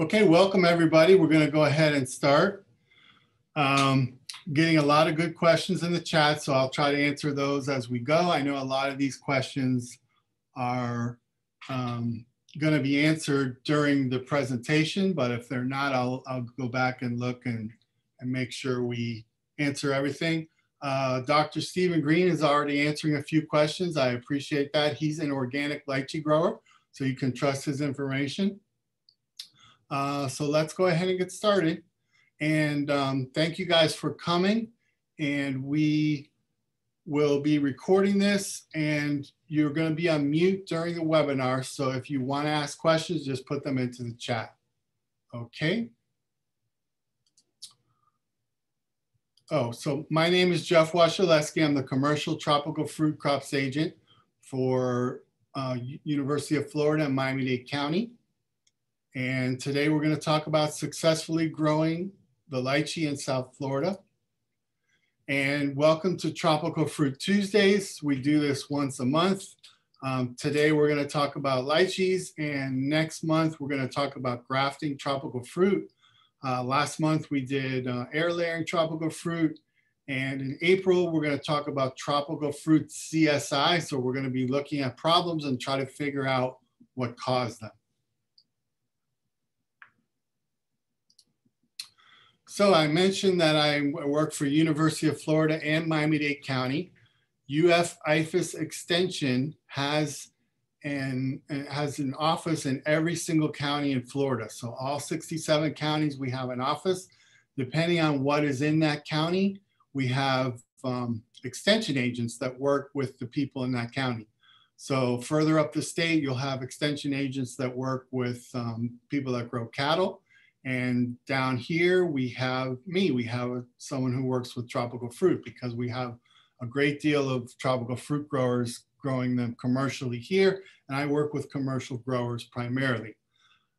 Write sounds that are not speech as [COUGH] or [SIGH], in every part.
Okay, welcome everybody. We're going to go ahead and start. Um, getting a lot of good questions in the chat, so I'll try to answer those as we go. I know a lot of these questions are um, going to be answered during the presentation, but if they're not, I'll, I'll go back and look and, and make sure we answer everything. Uh, Dr. Stephen Green is already answering a few questions. I appreciate that. He's an organic lychee grower, so you can trust his information. Uh, so let's go ahead and get started. And um, thank you guys for coming. And we will be recording this and you're going to be on mute during the webinar. So if you want to ask questions, just put them into the chat. Okay. Oh, so my name is Jeff Wasielewski. I'm the commercial tropical fruit crops agent for uh, University of Florida and Miami-Dade County. And today we're going to talk about successfully growing the lychee in South Florida. And welcome to Tropical Fruit Tuesdays. We do this once a month. Um, today we're going to talk about lychees and next month we're going to talk about grafting tropical fruit. Uh, last month we did uh, air layering tropical fruit and in April we're going to talk about tropical fruit CSI. So we're going to be looking at problems and try to figure out what caused them. So I mentioned that I work for University of Florida and Miami-Dade County. UF IFAS Extension has an, has an office in every single county in Florida. So all 67 counties, we have an office. Depending on what is in that county, we have um, extension agents that work with the people in that county. So further up the state, you'll have extension agents that work with um, people that grow cattle. And down here, we have me, we have someone who works with tropical fruit because we have a great deal of tropical fruit growers growing them commercially here. And I work with commercial growers primarily.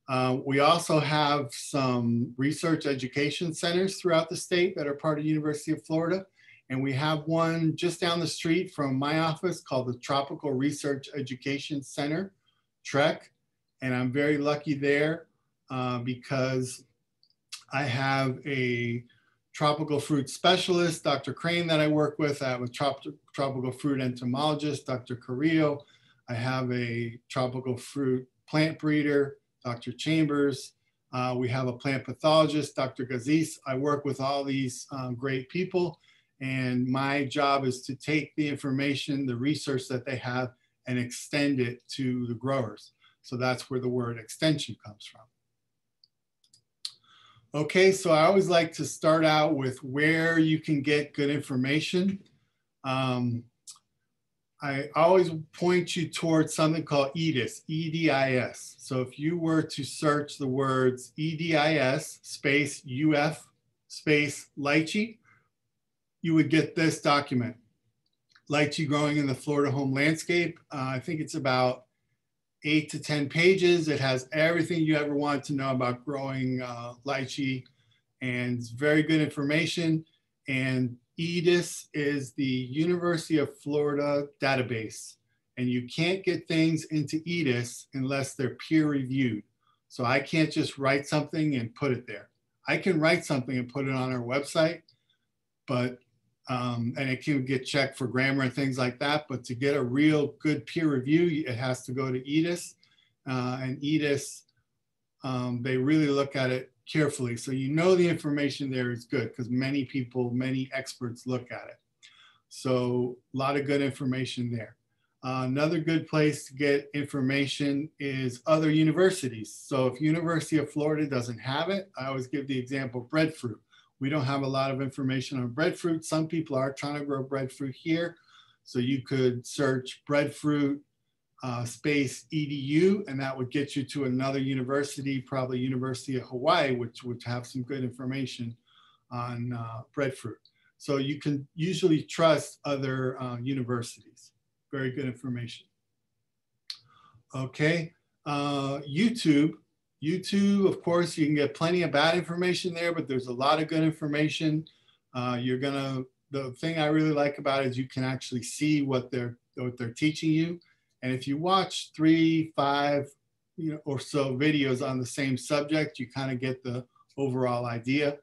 Uh, we also have some research education centers throughout the state that are part of University of Florida. And we have one just down the street from my office called the Tropical Research Education Center, TREC. And I'm very lucky there uh, because I have a tropical fruit specialist, Dr. Crane, that I work with. I have a trop tropical fruit entomologist, Dr. Carrillo. I have a tropical fruit plant breeder, Dr. Chambers. Uh, we have a plant pathologist, Dr. Gazis. I work with all these um, great people, and my job is to take the information, the research that they have, and extend it to the growers. So that's where the word extension comes from. Okay, so I always like to start out with where you can get good information. Um, I always point you towards something called EDIS, E-D-I-S. So if you were to search the words E-D-I-S space UF space lychee, you would get this document. Lychee growing in the Florida home landscape. Uh, I think it's about eight to 10 pages. It has everything you ever want to know about growing uh, lychee and very good information. And EDIS is the University of Florida database. And you can't get things into EDIS unless they're peer reviewed. So I can't just write something and put it there. I can write something and put it on our website, but um, and it can get checked for grammar and things like that. But to get a real good peer review, it has to go to EDIS. Uh, and EDIS, um, they really look at it carefully. So you know the information there is good because many people, many experts look at it. So a lot of good information there. Uh, another good place to get information is other universities. So if University of Florida doesn't have it, I always give the example breadfruit. We don't have a lot of information on breadfruit. Some people are trying to grow breadfruit here. So you could search breadfruit uh, space edu, and that would get you to another university, probably University of Hawaii, which would have some good information on uh, breadfruit. So you can usually trust other uh, universities. Very good information. Okay, uh, YouTube YouTube, of course, you can get plenty of bad information there, but there's a lot of good information. Uh, you're gonna, the thing I really like about it is you can actually see what they're, what they're teaching you. And if you watch three, five, you know, or so videos on the same subject. You kind of get the overall idea.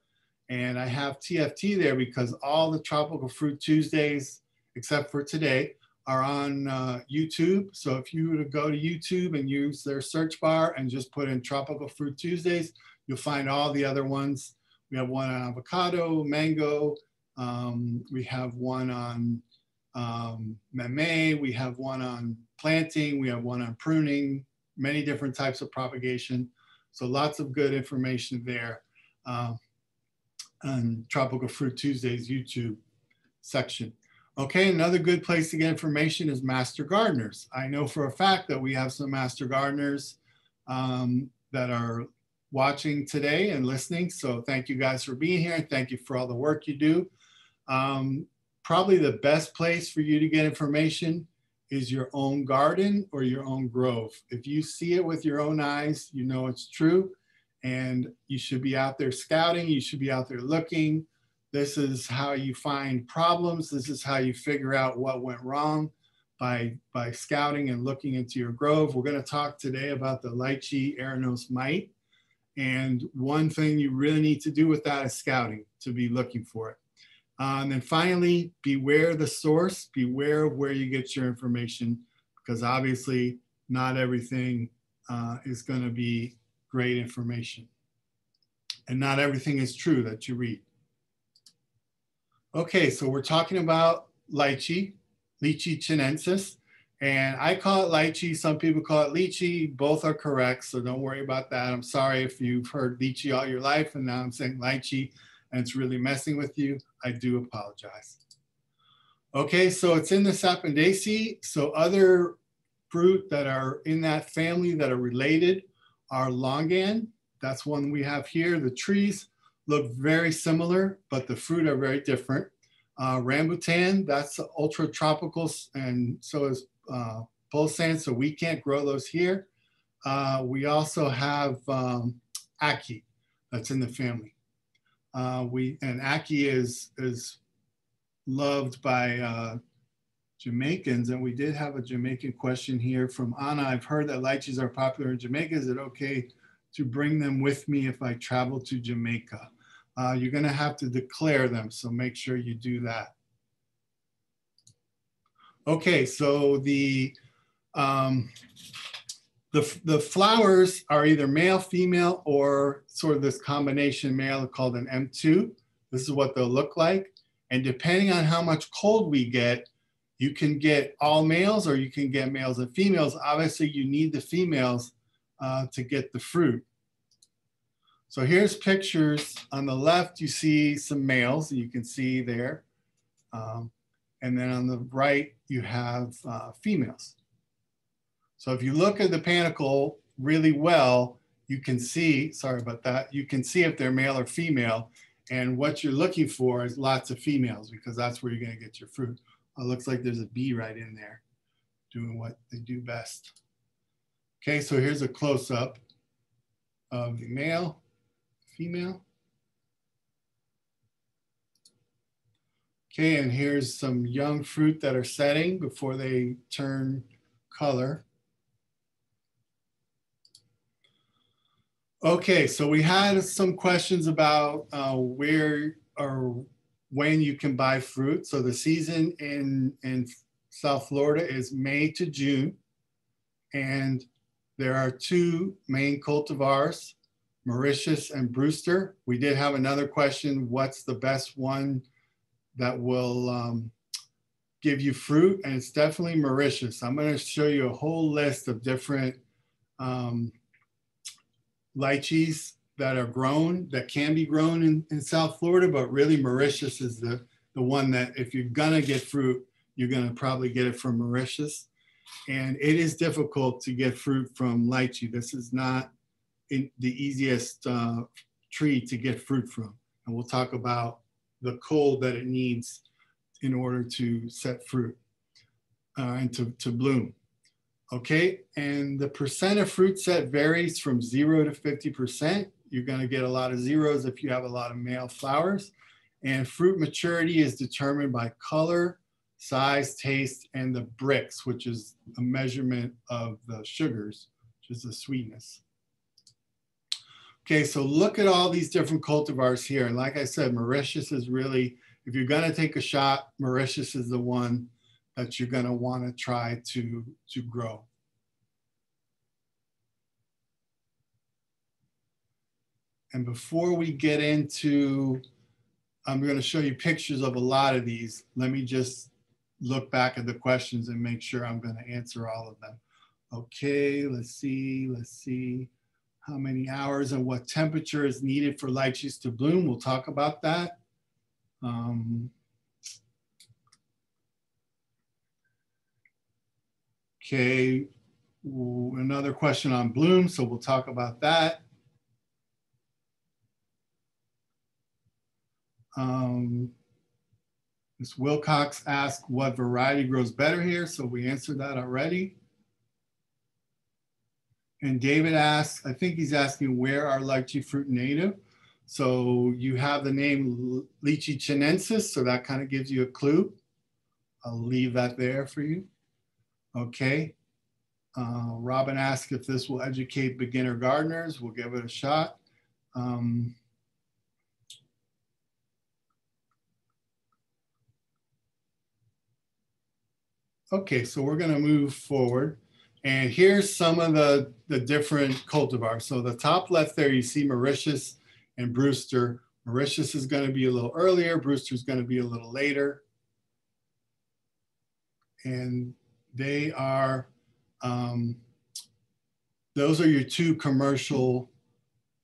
And I have TFT there because all the Tropical Fruit Tuesdays, except for today, are on uh, YouTube. So if you were to go to YouTube and use their search bar and just put in Tropical Fruit Tuesdays, you'll find all the other ones. We have one on avocado, mango. Um, we have one on um, mamey. We have one on planting. We have one on pruning, many different types of propagation. So lots of good information there uh, on Tropical Fruit Tuesdays YouTube section. Okay, another good place to get information is Master Gardeners. I know for a fact that we have some Master Gardeners um, that are watching today and listening. So thank you guys for being here and thank you for all the work you do. Um, probably the best place for you to get information is your own garden or your own grove. If you see it with your own eyes, you know it's true and you should be out there scouting, you should be out there looking, this is how you find problems. This is how you figure out what went wrong by, by scouting and looking into your grove. We're going to talk today about the lychee erinose mite. And one thing you really need to do with that is scouting to be looking for it. Uh, and then finally, beware the source, beware of where you get your information, because obviously not everything uh, is going to be great information. And not everything is true that you read. Okay, so we're talking about lychee, Litchi chinensis, and I call it lychee. Some people call it lychee. Both are correct, so don't worry about that. I'm sorry if you've heard lychee all your life and now I'm saying lychee and it's really messing with you. I do apologize. Okay, so it's in the Sapindaceae. So other fruit that are in that family that are related are longan. That's one we have here. The trees look very similar, but the fruit are very different. Uh, rambutan, that's ultra tropical, and so is uh, pulasan, so we can't grow those here. Uh, we also have um, ackee that's in the family. Uh, we and ackee is is loved by uh, Jamaicans, and we did have a Jamaican question here from Anna. I've heard that lychees are popular in Jamaica. Is it okay to bring them with me if I travel to Jamaica. Uh, you're going to have to declare them, so make sure you do that. Okay, so the, um, the, the flowers are either male, female, or sort of this combination male called an M2. This is what they'll look like. And depending on how much cold we get, you can get all males or you can get males and females. Obviously, you need the females uh, to get the fruit. So here's pictures. On the left, you see some males you can see there. Um, and then on the right, you have uh, females. So if you look at the panicle really well, you can see, sorry about that, you can see if they're male or female. And what you're looking for is lots of females because that's where you're gonna get your fruit. It looks like there's a bee right in there doing what they do best. Okay, so here's a close-up of the male, female. Okay, and here's some young fruit that are setting before they turn color. Okay, so we had some questions about uh, where or when you can buy fruit. So the season in, in South Florida is May to June. And there are two main cultivars, Mauritius and Brewster. We did have another question, what's the best one that will um, give you fruit? And it's definitely Mauritius. I'm gonna show you a whole list of different um, lychees that are grown, that can be grown in, in South Florida, but really Mauritius is the, the one that if you're gonna get fruit, you're gonna probably get it from Mauritius. And it is difficult to get fruit from lychee. This is not in the easiest uh, tree to get fruit from. And we'll talk about the cold that it needs in order to set fruit uh, and to, to bloom. Okay, and the percent of fruit set varies from zero to 50%. You're gonna get a lot of zeros if you have a lot of male flowers. And fruit maturity is determined by color, size, taste, and the Brix, which is a measurement of the sugars, which is the sweetness. Okay, so look at all these different cultivars here. And like I said, Mauritius is really, if you're gonna take a shot, Mauritius is the one that you're gonna wanna try to, to grow. And before we get into, I'm gonna show you pictures of a lot of these. Let me just look back at the questions and make sure I'm gonna answer all of them. Okay, let's see, let's see. How many hours and what temperature is needed for lychees to bloom? We'll talk about that. Um, okay, another question on bloom, so we'll talk about that. Um, Ms. Wilcox asked what variety grows better here, so we answered that already. And David asks, I think he's asking where are lychee fruit native? So you have the name Litchi chinensis, so that kind of gives you a clue. I'll leave that there for you. Okay. Uh, Robin asked if this will educate beginner gardeners. We'll give it a shot. Um, Okay, so we're gonna move forward. And here's some of the, the different cultivars. So the top left there, you see Mauritius and Brewster. Mauritius is gonna be a little earlier, Brewster's gonna be a little later. And they are, um, those are your two commercial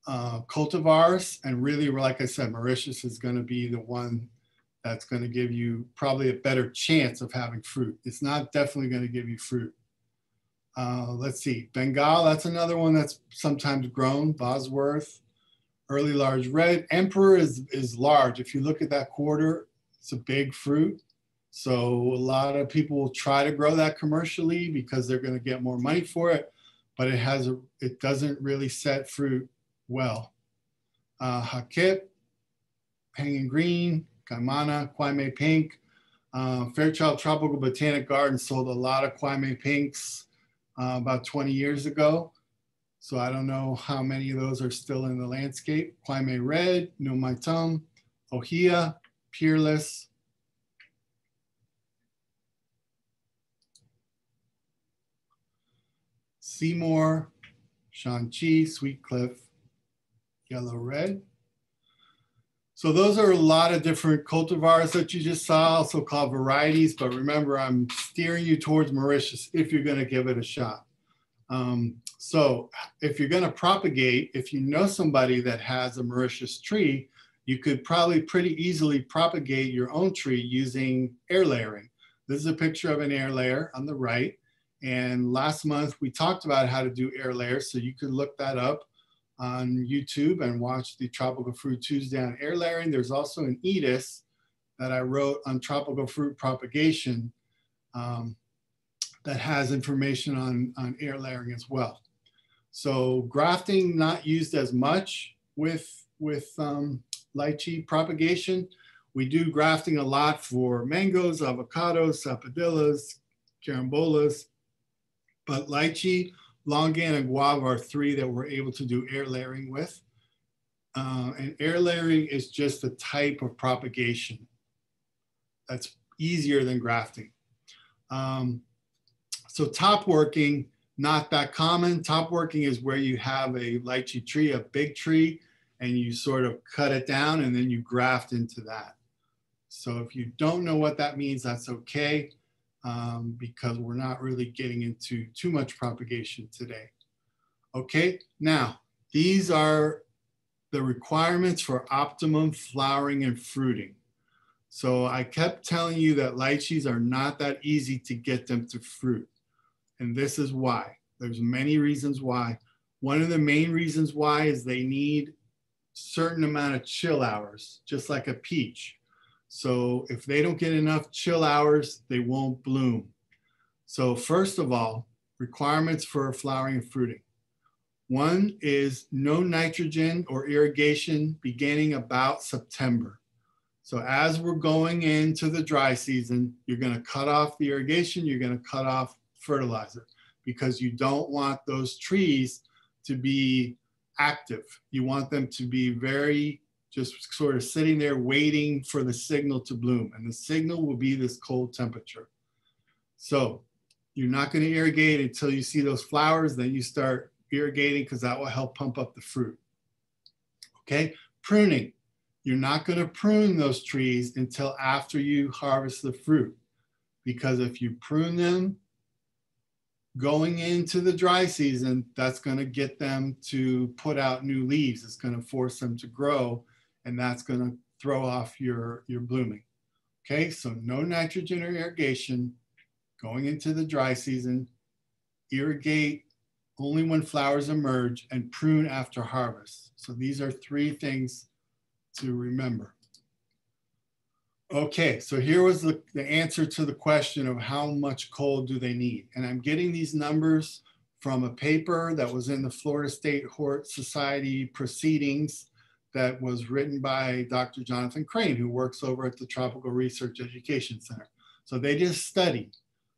uh, cultivars. And really, like I said, Mauritius is gonna be the one that's going to give you probably a better chance of having fruit. It's not definitely going to give you fruit. Uh, let's see, Bengal, that's another one that's sometimes grown, Bosworth, early large red. Emperor is, is large. If you look at that quarter, it's a big fruit. So a lot of people will try to grow that commercially because they're going to get more money for it, but it has a, it doesn't really set fruit well. Uh, Hak Ip, hanging green, Kaimana, Kwai Mai Pink. Uh, Fairchild Tropical Botanic Garden sold a lot of Kwai Mai Pinks uh, about 20 years ago. So I don't know how many of those are still in the landscape. Kwai Mai Red, No Maitum, Ohia, Peerless. Seymour, Shanchi, Sweet Cliff, Yellow Red. So those are a lot of different cultivars that you just saw, also called varieties. But remember, I'm steering you towards Mauritius if you're going to give it a shot. Um, so if you're going to propagate, if you know somebody that has a Mauritius tree, you could probably pretty easily propagate your own tree using air layering. This is a picture of an air layer on the right. And last month we talked about how to do air layers. So you could look that up on YouTube and watch the Tropical Fruit Tuesday on air layering. There's also an EDIS that I wrote on tropical fruit propagation um, that has information on, on air layering as well. So grafting not used as much with, with um, lychee propagation. We do grafting a lot for mangoes, avocados, sapodillas, carambolas, but lychee Longan and guava are three that we're able to do air layering with. Uh, and air layering is just a type of propagation that's easier than grafting. Um, so top working, not that common. Top working is where you have a lychee tree, a big tree, and you sort of cut it down and then you graft into that. So if you don't know what that means, that's okay um, because we're not really getting into too much propagation today. Okay, now these are the requirements for optimum flowering and fruiting. So I kept telling you that lychees are not that easy to get them to fruit. And this is why. There's many reasons why. One of the main reasons why is they need certain amount of chill hours, just like a peach. So if they don't get enough chill hours, they won't bloom. So first of all, requirements for flowering and fruiting. One is no nitrogen or irrigation beginning about September. So as we're going into the dry season, you're gonna cut off the irrigation, you're gonna cut off fertilizer because you don't want those trees to be active. You want them to be very just sort of sitting there waiting for the signal to bloom. And the signal will be this cold temperature. So you're not going to irrigate until you see those flowers. Then you start irrigating because that will help pump up the fruit. Okay, pruning. You're not going to prune those trees until after you harvest the fruit. Because if you prune them going into the dry season, that's going to get them to put out new leaves. It's going to force them to grow, and that's going to throw off your, your blooming. Okay, so no nitrogen or irrigation going into the dry season. Irrigate only when flowers emerge and prune after harvest. So these are three things to remember. Okay, so here was the, the answer to the question of how much coal do they need? And I'm getting these numbers from a paper that was in the Florida State Hort Society proceedings that was written by Dr. Jonathan Crane, who works over at the Tropical Research Education Center. So they did a study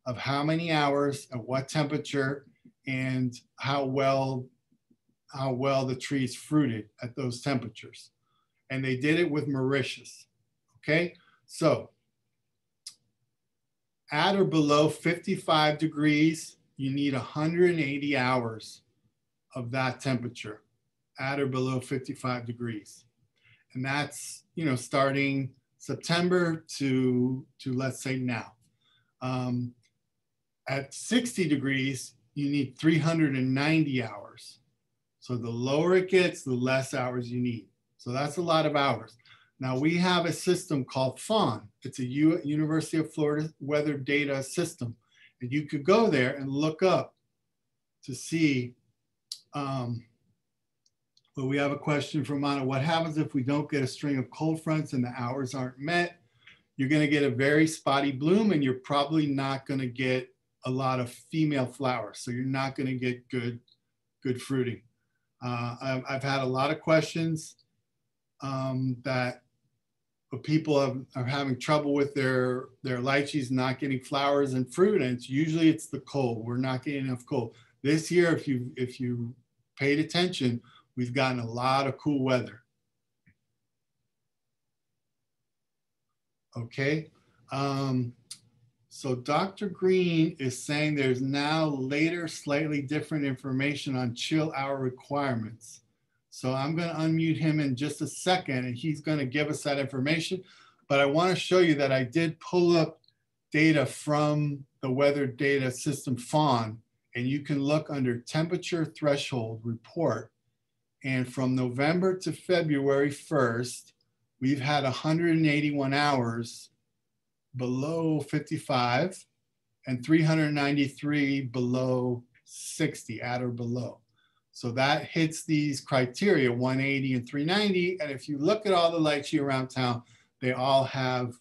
of how many hours at what temperature and how well how well the trees fruited at those temperatures. And they did it with Mauritius. Okay, so at or below 55 degrees, you need 180 hours of that temperature at or below 55 degrees. And that's, you know, starting September to, to let's say now. Um, at 60 degrees, you need 390 hours. So the lower it gets, the less hours you need. So that's a lot of hours. Now we have a system called FAWN. It's a U University of Florida weather data system. And you could go there and look up to see, um, but we have a question from Anna. What happens if we don't get a string of cold fronts and the hours aren't met? You're gonna get a very spotty bloom and you're probably not gonna get a lot of female flowers. So you're not gonna get good, good fruiting. Uh, I've, I've, had a lot of questions um, that people have, are having trouble with their their lychees not getting flowers and fruit and it's usually it's the cold we're not getting enough cold this year if you if you paid attention we've gotten a lot of cool weather okay um, so dr green is saying there's now later slightly different information on chill hour requirements so I'm going to unmute him in just a second and he's going to give us that information. But I want to show you that I did pull up data from the weather data system FAWN and you can look under temperature threshold report. And from November to February 1st, we've had 181 hours below 55 and 393 below 60 at or below. So that hits these criteria 180 and 390. And if you look at all the lychee around town, they all have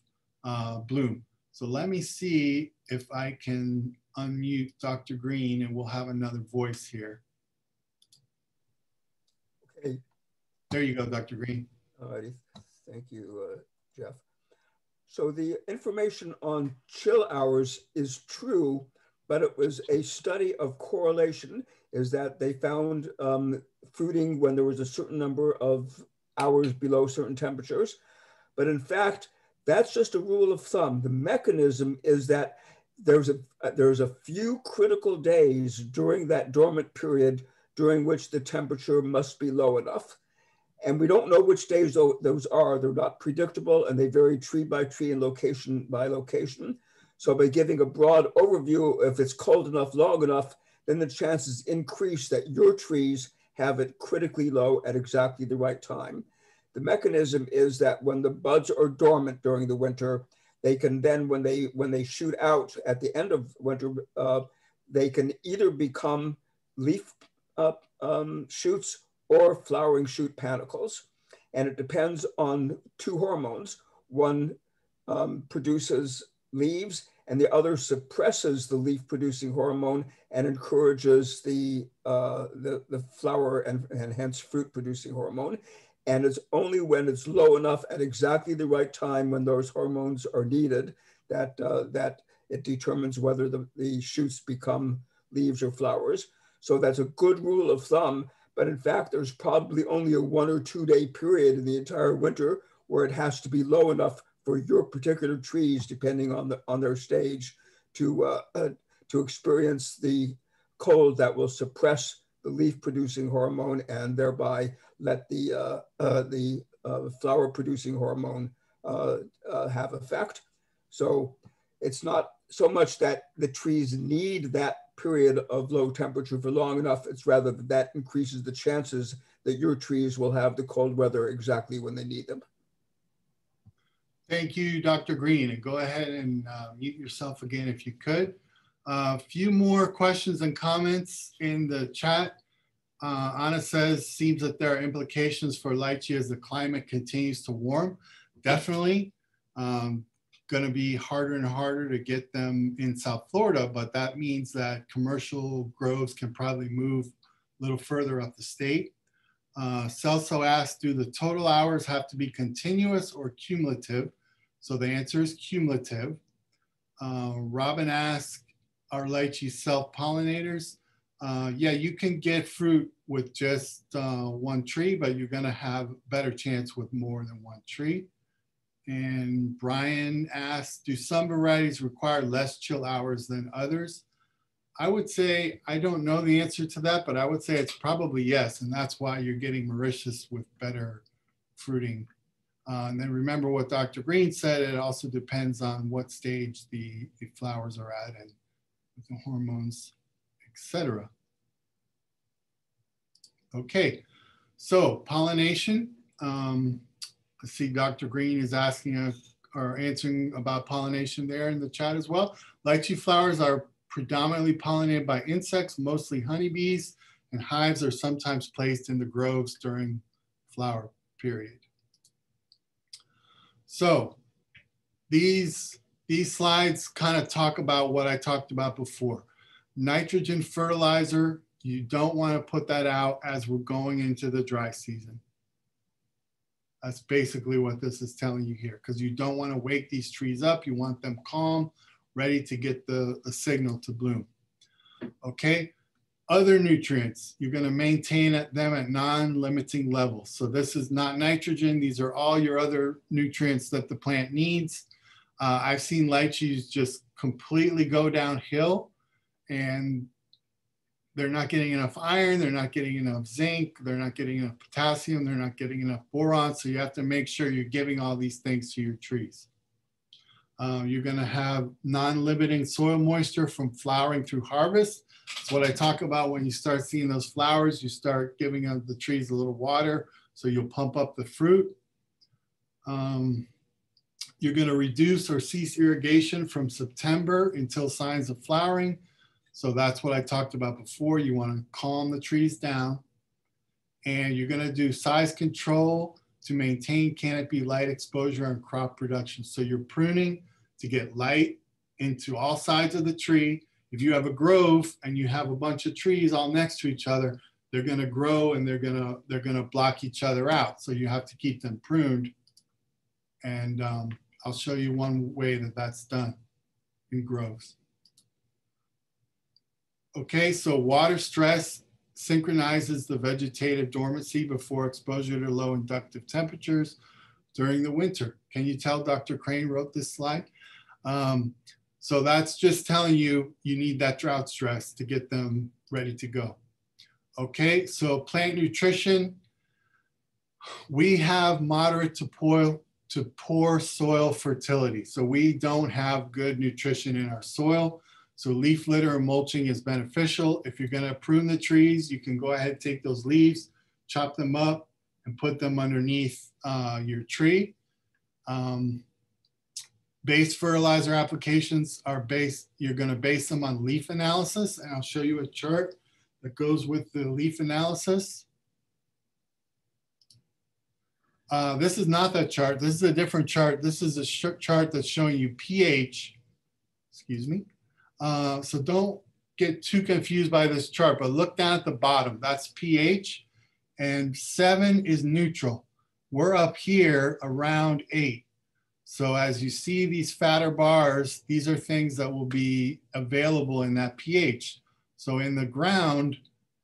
uh, bloom. So let me see if I can unmute Dr. Green and we'll have another voice here. Okay. There you go, Dr. Green. All righty. Thank you, uh, Jeff. So the information on chill hours is true, but it was a study of correlation is that they found um, fruiting when there was a certain number of hours below certain temperatures. But in fact, that's just a rule of thumb. The mechanism is that there's a, there's a few critical days during that dormant period during which the temperature must be low enough. And we don't know which days those are. They're not predictable and they vary tree by tree and location by location. So by giving a broad overview, if it's cold enough, long enough, then the chances increase that your trees have it critically low at exactly the right time. The mechanism is that when the buds are dormant during the winter, they can then, when they when they shoot out at the end of winter, uh, they can either become leaf uh, um, shoots or flowering shoot panicles. And it depends on two hormones. One um, produces leaves and the other suppresses the leaf producing hormone and encourages the, uh, the, the flower and, and hence fruit producing hormone. And it's only when it's low enough at exactly the right time when those hormones are needed that, uh, that it determines whether the, the shoots become leaves or flowers. So that's a good rule of thumb. But in fact, there's probably only a one or two day period in the entire winter where it has to be low enough for your particular trees, depending on the on their stage, to uh, uh, to experience the cold that will suppress the leaf producing hormone and thereby let the uh, uh the uh, flower producing hormone uh, have effect. So it's not so much that the trees need that period of low temperature for long enough. It's rather that that increases the chances that your trees will have the cold weather exactly when they need them. Thank you, Dr. Green. And go ahead and uh, mute yourself again if you could. A uh, few more questions and comments in the chat. Uh, Anna says, seems that there are implications for lychee as the climate continues to warm. Definitely. Um, going to be harder and harder to get them in South Florida, but that means that commercial groves can probably move a little further up the state. Uh, Celso asked, do the total hours have to be continuous or cumulative? So the answer is cumulative. Uh, Robin asked, are lychee self-pollinators? Uh, yeah, you can get fruit with just uh, one tree, but you're gonna have better chance with more than one tree. And Brian asked, do some varieties require less chill hours than others? I would say, I don't know the answer to that, but I would say it's probably yes. And that's why you're getting Mauritius with better fruiting. Uh, and then remember what Dr. Green said, it also depends on what stage the, the flowers are at and the hormones, etc. Okay, so pollination. Um, I see Dr. Green is asking us or answering about pollination there in the chat as well. Lychee flowers are predominantly pollinated by insects, mostly honeybees, and hives are sometimes placed in the groves during flower period. So these, these slides kind of talk about what I talked about before. Nitrogen fertilizer, you don't want to put that out as we're going into the dry season. That's basically what this is telling you here because you don't want to wake these trees up. You want them calm, ready to get the, the signal to bloom. Okay, other nutrients, you're going to maintain them at non-limiting levels. So this is not nitrogen. These are all your other nutrients that the plant needs. Uh, I've seen lychees just completely go downhill and they're not getting enough iron, they're not getting enough zinc, they're not getting enough potassium, they're not getting enough boron. So you have to make sure you're giving all these things to your trees. Uh, you're gonna have non-limiting soil moisture from flowering through harvest. It's what I talk about when you start seeing those flowers, you start giving the trees a little water so you'll pump up the fruit. Um, you're gonna reduce or cease irrigation from September until signs of flowering. So that's what I talked about before. You want to calm the trees down and you're going to do size control to maintain canopy light exposure and crop production. So you're pruning to get light into all sides of the tree. If you have a grove and you have a bunch of trees all next to each other, they're going to grow and they're going to they're going to block each other out. So you have to keep them pruned. And um, I'll show you one way that that's done in groves. Okay, so water stress synchronizes the vegetative dormancy before exposure to low inductive temperatures during the winter. Can you tell Dr. Crane wrote this slide? Um, so that's just telling you you need that drought stress to get them ready to go. Okay, so plant nutrition. We have moderate to poor, to poor soil fertility. So we don't have good nutrition in our soil. So leaf litter or mulching is beneficial. If you're gonna prune the trees, you can go ahead, and take those leaves, chop them up and put them underneath uh, your tree. Um, base fertilizer applications are based, you're gonna base them on leaf analysis and I'll show you a chart that goes with the leaf analysis. Uh, this is not that chart. This is a different chart. This is a chart that's showing you pH, excuse me, uh, so don't get too confused by this chart, but look down at the bottom. That's pH and seven is neutral. We're up here around eight. So as you see these fatter bars, these are things that will be available in that pH. So in the ground,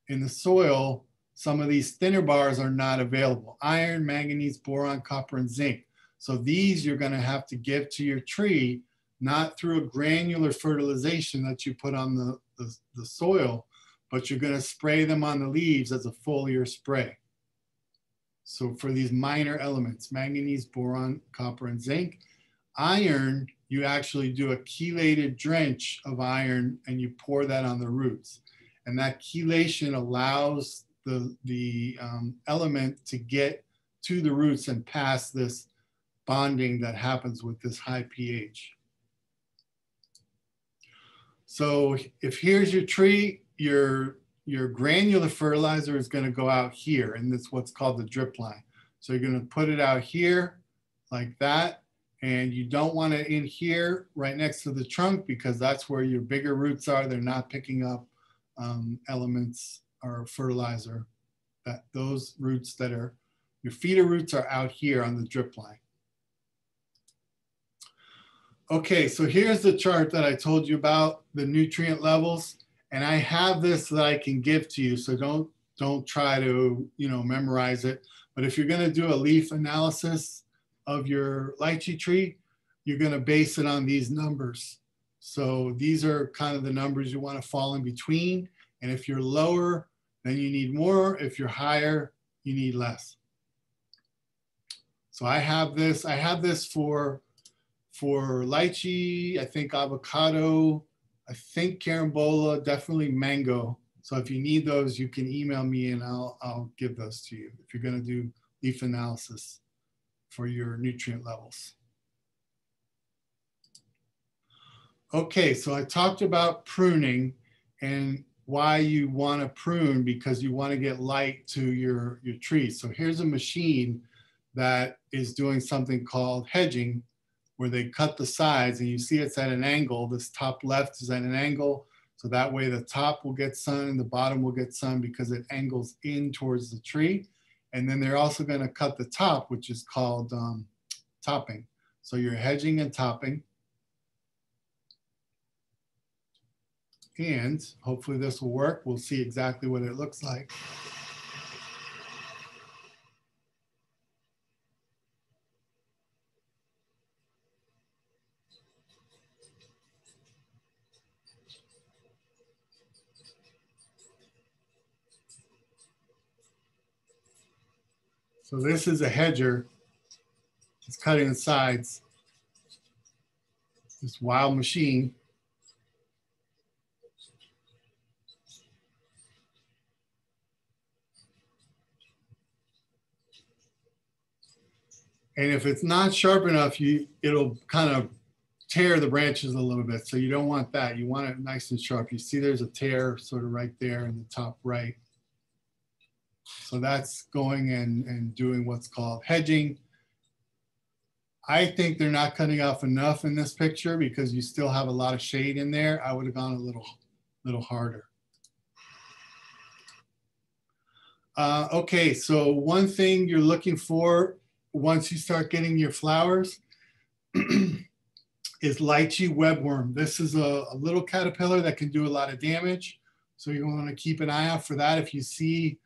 in the soil, some of these thinner bars are not available. Iron, manganese, boron, copper, and zinc. So these you're gonna have to give to your tree, not through a granular fertilization that you put on the, the, the soil, but you're gonna spray them on the leaves as a foliar spray. So for these minor elements, manganese, boron, copper, and zinc, iron, you actually do a chelated drench of iron and you pour that on the roots. And that chelation allows the, the um, element to get to the roots and pass this bonding that happens with this high pH. So if here's your tree, your, your granular fertilizer is gonna go out here and that's what's called the drip line. So you're gonna put it out here like that. And you don't want it in here right next to the trunk because that's where your bigger roots are. They're not picking up um, elements or fertilizer. That those roots that are, your feeder roots are out here on the drip line. Okay, so here's the chart that I told you about, the nutrient levels. And I have this that I can give to you, so don't, don't try to, you know, memorize it. But if you're gonna do a leaf analysis of your lychee tree, you're gonna base it on these numbers. So these are kind of the numbers you wanna fall in between. And if you're lower, then you need more. If you're higher, you need less. So I have this, I have this for for lychee, I think avocado, I think carambola, definitely mango. So if you need those, you can email me and I'll, I'll give those to you if you're gonna do leaf analysis for your nutrient levels. Okay, so I talked about pruning and why you want to prune because you want to get light to your, your trees. So here's a machine that is doing something called hedging where they cut the sides and you see it's at an angle. This top left is at an angle. So that way the top will get sun and the bottom will get sun because it angles in towards the tree. And then they're also to cut the top, which is called um, topping. So you're hedging and topping. And hopefully this will work. We'll see exactly what it looks like. So this is a hedger. It's cutting the sides. This wild machine. And if it's not sharp enough, you it'll kind of tear the branches a little bit. So you don't want that. You want it nice and sharp. You see there's a tear sort of right there in the top right. So that's going and, and doing what's called hedging. I think they're not cutting off enough in this picture because you still have a lot of shade in there. I would have gone a little, little harder. Uh, okay, so one thing you're looking for once you start getting your flowers [CLEARS THROAT] is lychee webworm. This is a, a, little caterpillar that can do a lot of damage. So you want to keep an eye out for that. If you see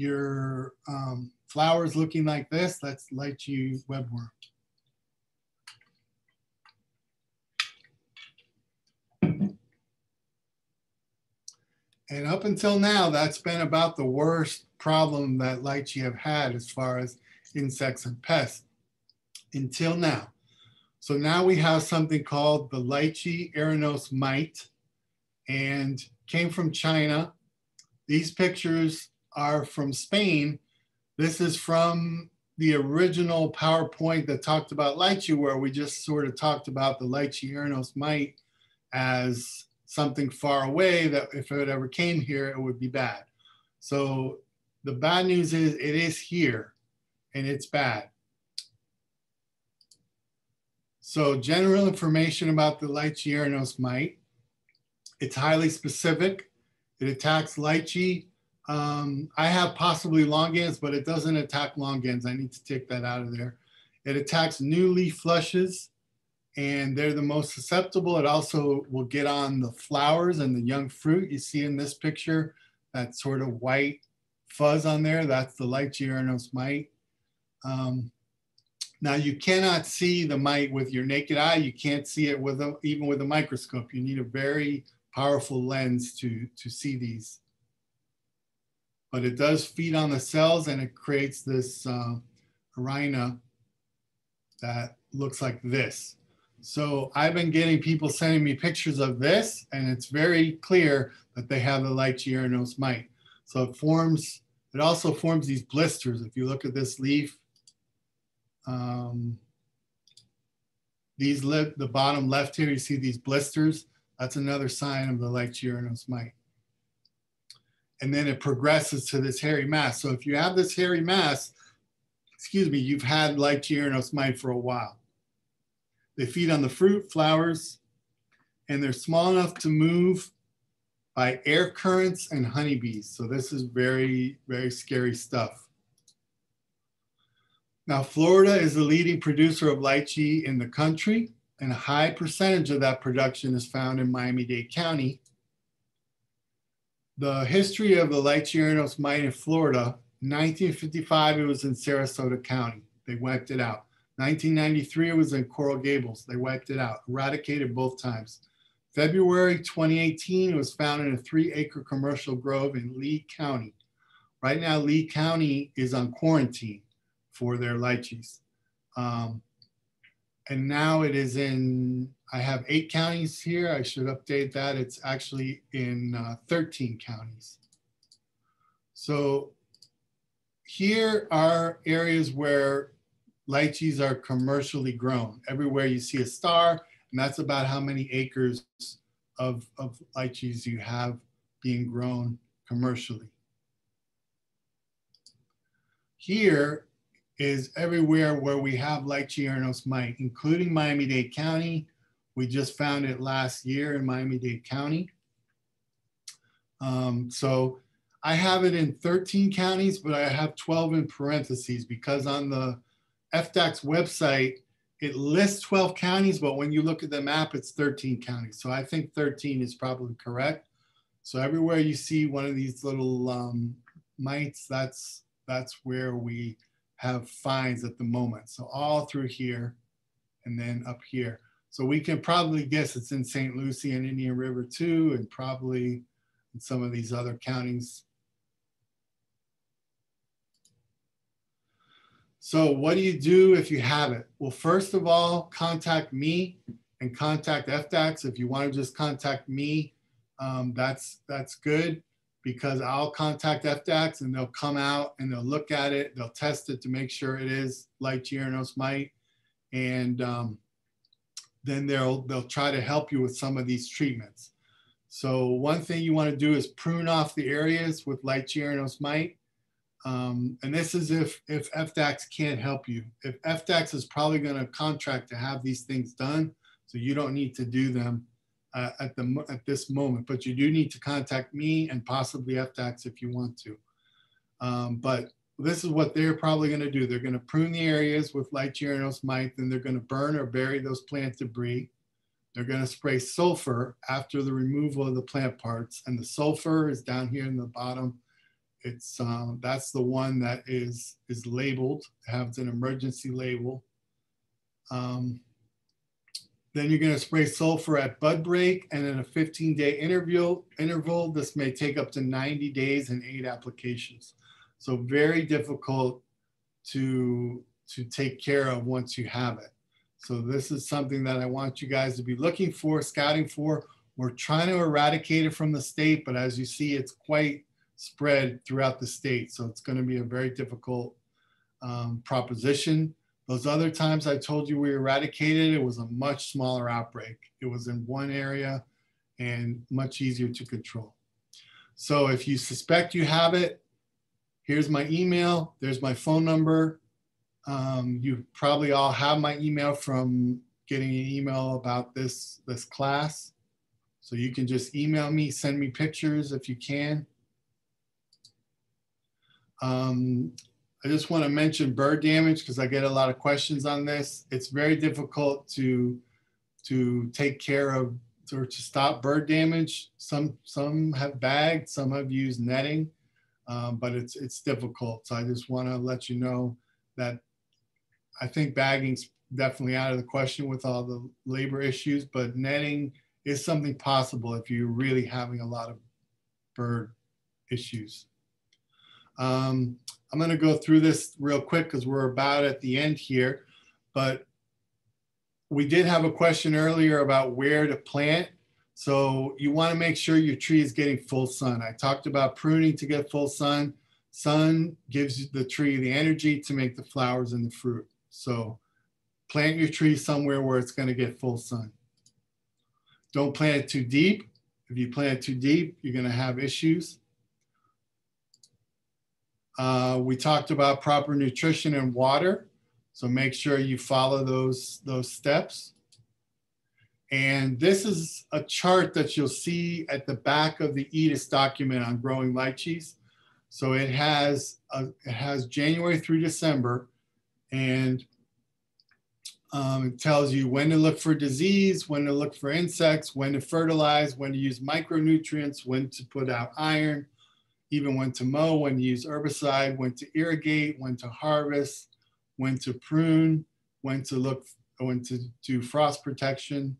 your um, flowers looking like this, that's lychee webworm. And up until now, that's been about the worst problem that lychee have had as far as insects and pests until now. So now we have something called the lychee erinose mite and came from China. These pictures are from Spain. This is from the original PowerPoint that talked about lychee, where we just sort of talked about the lychee erinose mite as something far away that if it ever came here, it would be bad. So the bad news is it is here and it's bad. So general information about the lychee erinose mite. It's highly specific. It attacks lychee um, I have possibly longans, but it doesn't attack longans. I need to take that out of there. It attacks new leaf flushes. and they're the most susceptible. It also will get on the flowers and the young fruit. You see in this picture, that sort of white fuzz on there, that's the light Lychee mite. Um, now you cannot see the mite with your naked eye. You can't see it with a, even with a microscope. You need a very powerful lens to, to see these. But it does feed on the cells and it creates this uh, that looks like this. So I've been getting people sending me pictures of this and it's very clear that they have the Lychee mite. So it forms, it also forms these blisters. If you look at this leaf, um, these lip, the bottom left here, you see these blisters. That's another sign of the Lychee mite. And then it progresses to this hairy mass. So if you have this hairy mass, excuse me, you've had Lychee mite for a while. They feed on the fruit, flowers, and they're small enough to move by air currents and honeybees. So this is very, very scary stuff. Now, Florida is the leading producer of lychee in the country, and a high percentage of that production is found in Miami-Dade County. The history of the Lychee mite in Florida, 1955, it was in Sarasota County. They wiped it out. 1993, it was in Coral Gables. They wiped it out, eradicated both times. February 2018, it was found in a three acre commercial grove in Lee County. Right now, Lee County is on quarantine for their lychees. Um, and now it is in, I have eight counties here. I should update that. It's actually in uh, 13 counties. So here are areas where lychees are commercially grown. Everywhere you see a star, and that's about how many acres of, of lychees you have being grown commercially. Here is everywhere where we have Lychee mite, including Miami-Dade County. We just found it last year in Miami-Dade County. Um, so I have it in 13 counties, but I have 12 in parentheses because on the FDACS website, it lists 12 counties, but when you look at the map, it's 13 counties. So I think 13 is probably correct. So everywhere you see one of these little um, mites, that's, that's where we have fines at the moment. So all through here and then up here. So we can probably guess it's in St. Lucie and Indian River too, and probably in some of these other counties. So what do you do if you have it? Well, first of all, contact me and contact FDACS. If you want to just contact me, um, that's, that's good because I'll contact FDACS and they'll come out and they'll look at it. They'll test it to make sure it is like Lychee mite. And um, then they'll, they'll try to help you with some of these treatments. So one thing you want to do is prune off the areas with light Lychee mite. Um, and this is if, if FDACS can't help you. If FDACS is probably going to contract to have these things done, so you don't need to do them uh, at the at this moment, but you do need to contact me and possibly FDACS if you want to. Um, but this is what they're probably going to do. They're going to prune the areas with Lychee mite, then they're going to burn or bury those plant debris. They're going to spray sulfur after the removal of the plant parts, and the sulfur is down here in the bottom. It's um, that's the one that is is labeled, has an emergency label. Um, then you're going to spray sulfur at bud break and in a 15 day interval, interval. This may take up to 90 days and eight applications. So very difficult to, to take care of once you have it. So this is something that I want you guys to be looking for, scouting for. We're trying to eradicate it from the state, but as you see, it's quite spread throughout the state. So it's going to be a very difficult um, proposition. Those other times I told you we eradicated, it was a much smaller outbreak. It was in one area and much easier to control. So if you suspect you have it, here's my email, there's my phone number. Um, you probably all have my email from getting an email about this, this class. So you can just email me, send me pictures if you can. Um, I just want to mention bird damage because I get a lot of questions on this. It's very difficult to to take care of or to stop bird damage. Some some have bagged, some have used netting, um, but it's it's difficult. So I just want to let you know that I think bagging's definitely out of the question with all the labor issues, but netting is something possible if you're really having a lot of bird issues. Um, I'm going to go through this real quick because we're about at the end here, but we did have a question earlier about where to plant. So you want to make sure your tree is getting full sun. I talked about pruning to get full sun. Sun gives the tree the energy to make the flowers and the fruit. So plant your tree somewhere where it's going to get full sun. Don't plant it too deep. If you plant it too deep, you're going to have issues. Uh, we talked about proper nutrition and water. So make sure you follow those, those steps. And this is a chart that you'll see at the back of the EDIS document on growing lychees. So it has, a, it has January through December and um, it tells you when to look for disease, when to look for insects, when to fertilize, when to use micronutrients, when to put out iron, even when to mow, when to use herbicide, when to irrigate, when to harvest, when to prune, when to look, when to do frost protection.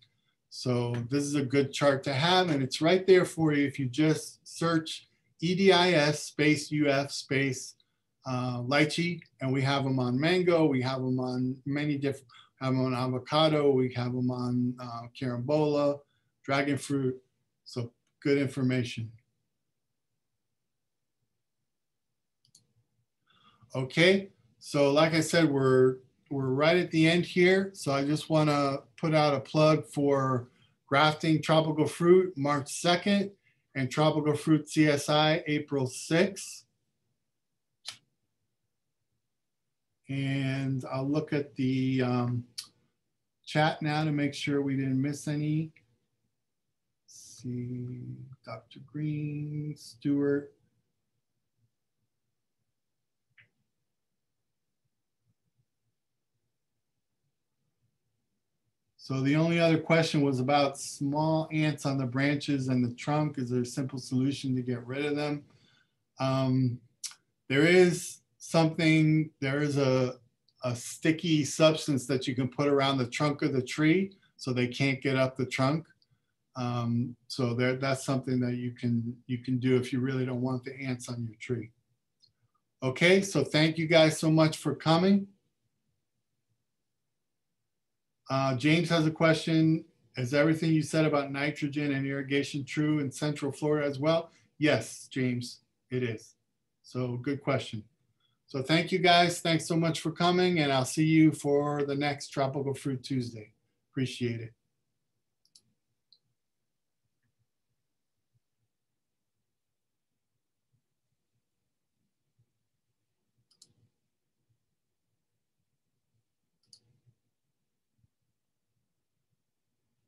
So this is a good chart to have and it's right there for you if you just search EDIS space UF space uh, lychee and we have them on mango, we have them on many different, have them on avocado, we have them on uh, carambola, dragon fruit. So good information. Okay, so like I said, we're we're right at the end here. So I just want to put out a plug for grafting tropical fruit March 2nd and tropical fruit CSI April 6th. And I'll look at the um, chat now to make sure we didn't miss any. Let's see, Dr. Green, Stewart. So the only other question was about small ants on the branches and the trunk. Is there a simple solution to get rid of them? Um, there is something, there is a, a sticky substance that you can put around the trunk of the tree so they can't get up the trunk. Um, so there, that's something that you can, you can do if you really don't want the ants on your tree. Okay, so thank you guys so much for coming. Uh, James has a question. Is everything you said about nitrogen and irrigation true in Central Florida as well? Yes, James, it is. So good question. So thank you guys. Thanks so much for coming and I'll see you for the next Tropical Fruit Tuesday. Appreciate it.